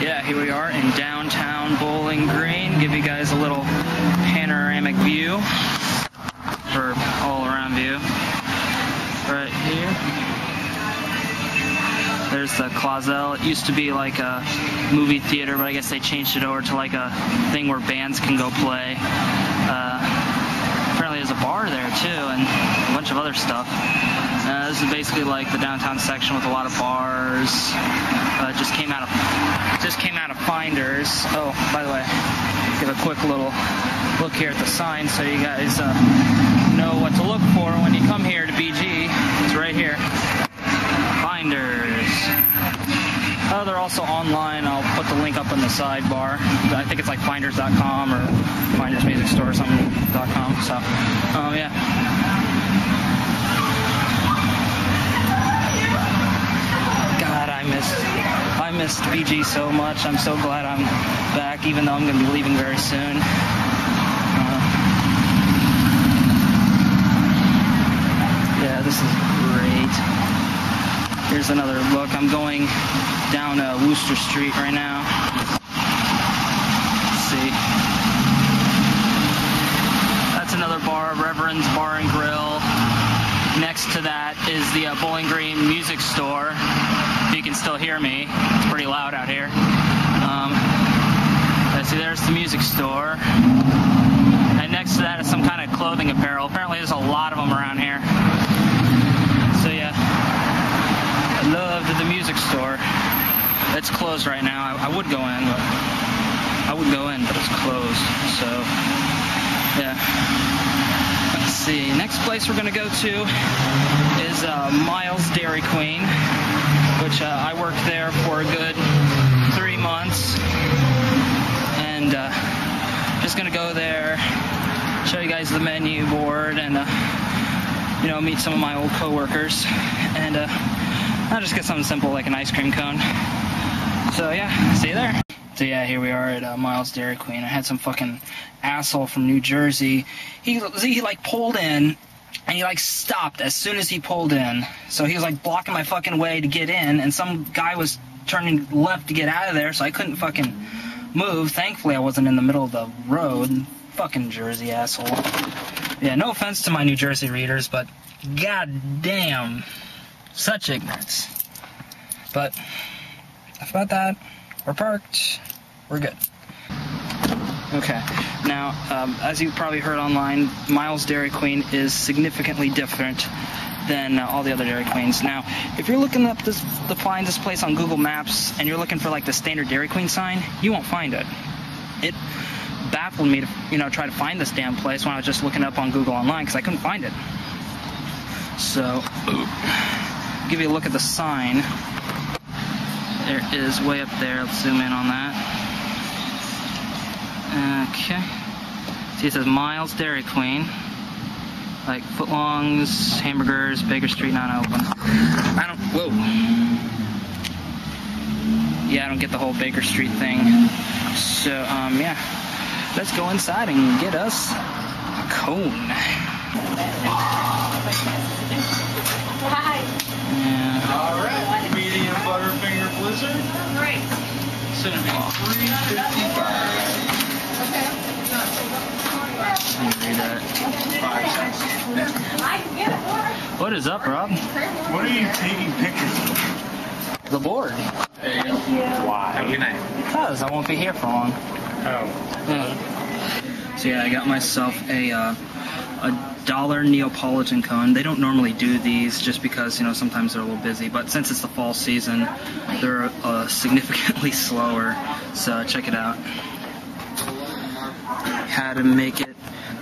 yeah, here we are in downtown Bowling Green. Give you guys a little panoramic view or all around view. Right here. There's the Clazel. It used to be like a movie theater, but I guess they changed it over to like a thing where bands can go play. Uh, apparently there's a bar there too and a bunch of other stuff. Uh, this is basically like the downtown section with a lot of bars. Uh, just came out of just came out of Finders. Oh, by the way, give a quick little look here at the sign so you guys uh, know what to look for when you come here to BG. It's right here. Finders. Oh, they're also online. I'll put the link up in the sidebar. I think it's like finders.com or Finders Music Store or something.com. So, um, yeah. Missed BG so much. I'm so glad I'm back, even though I'm going to be leaving very soon. Uh, yeah, this is great. Here's another look. I'm going down uh, Wooster Street right now. Let's see. That's another bar, Reverend's Bar and Grill. Next to that is the uh, Bowling Green Music Store. If you can still hear me, it's pretty loud out here. Um, yeah, see, there's the music store. And next to that is some kind of clothing apparel. Apparently, there's a lot of them around here. So, yeah. I loved the music store. It's closed right now. I, I would go in, but I would go in, but it's closed. So, yeah. Let's see. Next place we're gonna go to is uh, Myles Dairy Queen, which uh, I worked there for a good three months, and uh, just gonna go there, show you guys the menu board, and uh, you know meet some of my old coworkers, and uh, I'll just get something simple like an ice cream cone. So yeah, see you there. So yeah, here we are at uh, Myles Dairy Queen. I had some fucking asshole from New Jersey. He he like pulled in and he like stopped as soon as he pulled in. So he was like blocking my fucking way to get in, and some guy was turning left to get out of there, so I couldn't fucking move. Thankfully, I wasn't in the middle of the road. Fucking Jersey asshole. Yeah, no offense to my New Jersey readers, but god damn, such ignorance. But enough about that. We're parked. We're good. Okay. Now, um, as you probably heard online, Myles Dairy Queen is significantly different than uh, all the other Dairy Queens. Now, if you're looking up this to find this place on Google Maps and you're looking for like the standard Dairy Queen sign, you won't find it. It baffled me to you know try to find this damn place when I was just looking up on Google online because I couldn't find it. So, give you a look at the sign. There is way up there. Let's zoom in on that. Okay. See, it says Myles Dairy Queen. Like footlongs, hamburgers, Baker Street, not open. I don't. Whoa. Yeah, I don't get the whole Baker Street thing. So, um, yeah. Let's go inside and get us a cone. Hi. Yeah. All right. Medium Butterfinger Blizzard. Great. Cinnamon. 355. What is up, Rob? What are you taking pictures of? The board. There you go. Why? Have a good night. Because I won't be here for long. Oh. Yeah. So yeah, I got myself a uh, a dollar Neapolitan cone. They don't normally do these just because you know sometimes they're a little busy. But since it's the fall season, they're uh, significantly slower. So check it out. Had to make it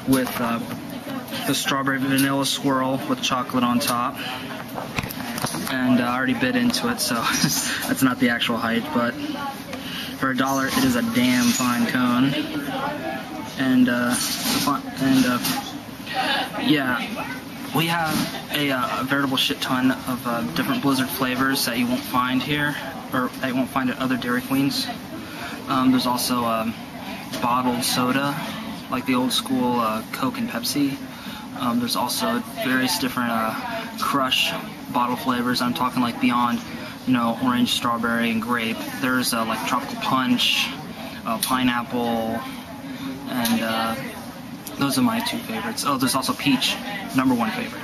with uh, the strawberry vanilla swirl with chocolate on top. And uh, I already bit into it, so that's not the actual height, but for a dollar, it is a damn fine cone. And uh, and uh, yeah, we have a, uh, a veritable shit ton of uh, different Blizzard flavors that you won't find here, or that you won't find at other Dairy Queens. Um, there's also um, bottled soda, like the old school uh, Coke and Pepsi. Um, there's also various different uh, crush bottle flavors. I'm talking like beyond you know, orange, strawberry, and grape. There's uh, like tropical punch, uh, pineapple, and uh, those are my two favorites. Oh, there's also peach, number one favorite.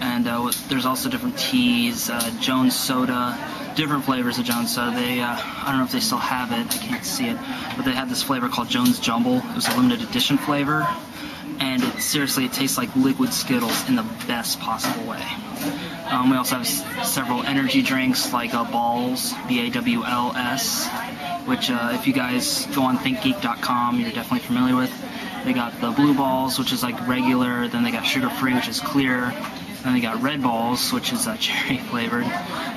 And uh, there's also different teas, uh, Jones soda, different flavors of Jones soda. They, I don't know if they still have it. I can't see it, but they had this flavor called Jones Jumble. It was a limited edition flavor, and it seriously it tastes like liquid Skittles in the best possible way. Um, we also have s- several energy drinks like uh, Balls, B-A-W-L-S, which uh, if you guys go on ThinkGeek.com, you're definitely familiar with. They got the blue balls, which is like regular. Then they got sugar free, which is clear. Then they got red balls, which is uh, cherry flavored.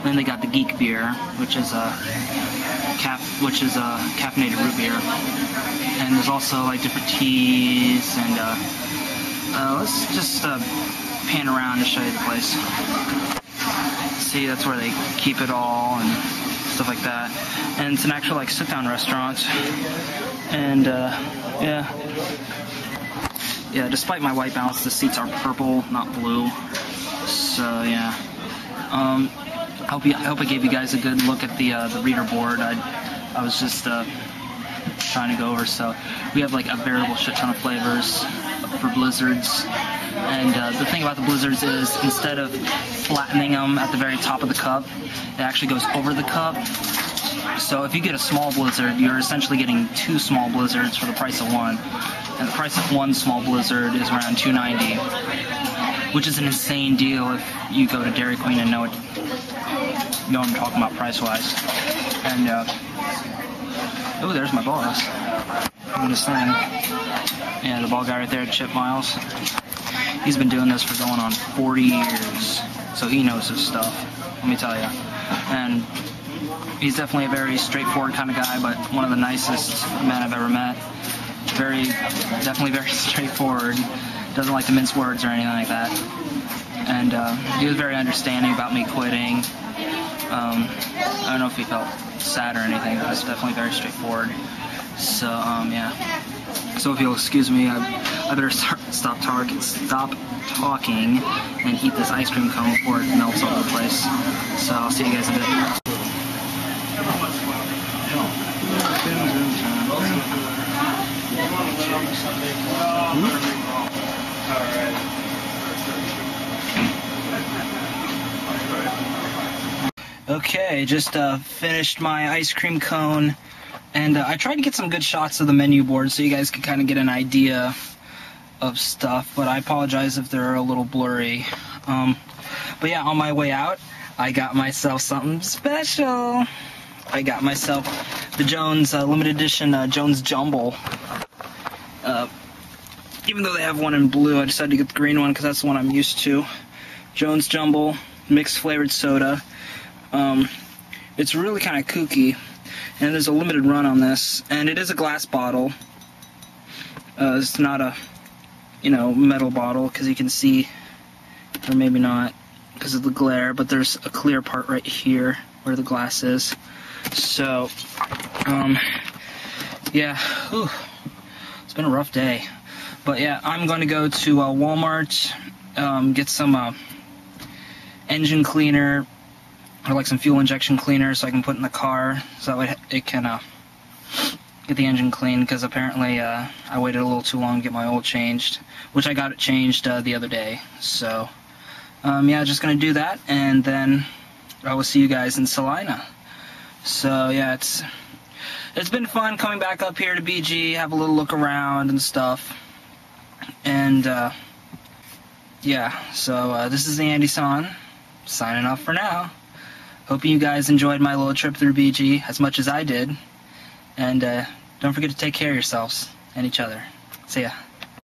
Then they got the geek beer, which is a uh, caf- which is a caffeinated root beer. And there's also like different teas and uh, let's just uh, pan around to show you the place. See, that's where they keep it all and stuff like that. And it's an actual like sit-down restaurant. And uh, yeah, yeah. Despite my white balance, the seats are purple, not blue. So yeah. Um, I hope you, I hope I gave you guys a good look at the uh, the reader board. I I was just uh, trying to go over. So we have like a veritable shit ton of flavors for blizzards. And uh, the thing about the blizzards is instead of flattening them at the very top of the cup, it actually goes over the cup. So if you get a small blizzard, you're essentially getting two small blizzards for the price of one. And the price of one small blizzard is around 290 which is an insane deal if you go to Dairy Queen and know. Know what I'm talking about price wise. And uh, oh, there's my boss. I'm just saying. Yeah, the ball guy right there, Chip Myles. He's been doing this for going on 40 years, so he knows his stuff. Let me tell you. And he's definitely a very straightforward kind of guy, but one of the nicest men I've ever met. Very, definitely very straightforward. Doesn't like to mince words or anything like that. And uh, he was very understanding about me quitting. Um, I don't know if he felt sad or anything. It was definitely very straightforward. So um, yeah. So if you'll excuse me, I, I better stop talking, stop talking, and eat this ice cream cone before it melts all over the place. So I'll see you guys in a bit. Okay, just uh, finished my ice cream cone, and uh, I tried to get some good shots of the menu board so you guys could kind of get an idea of stuff, but I apologize if they're a little blurry. Um, but yeah, on my way out, I got myself something special. I got myself the Jones uh, limited edition uh, Jones Jumble. Uh, even though they have one in blue, I decided to get the green one because that's the one I'm used to. Jones Jumble, mixed flavored soda. Um, it's really kind of kooky, and there's a limited run on this, and it is a glass bottle. Uh, it's not a, you know, metal bottle because you can see, or maybe not because of the glare, but there's a clear part right here where the glass is. So, um, yeah, whew, it's been a rough day. But yeah, I'm going to go to uh, Walmart, um, get some uh, engine cleaner, or like some fuel injection cleaner so I can put in the car so that way it can uh, get the engine clean because apparently uh, I waited a little too long to get my oil changed, which I got it changed uh, the other day. So um, yeah, just gonna do that and then I will see you guys in Salina. So yeah, it's it's been fun coming back up here to BG, have a little look around and stuff, and uh, yeah. So uh, this is the AndySan signing off for now. Hope you guys enjoyed my little trip through BG as much as I did. And uh, don't forget to take care of yourselves and each other. See ya.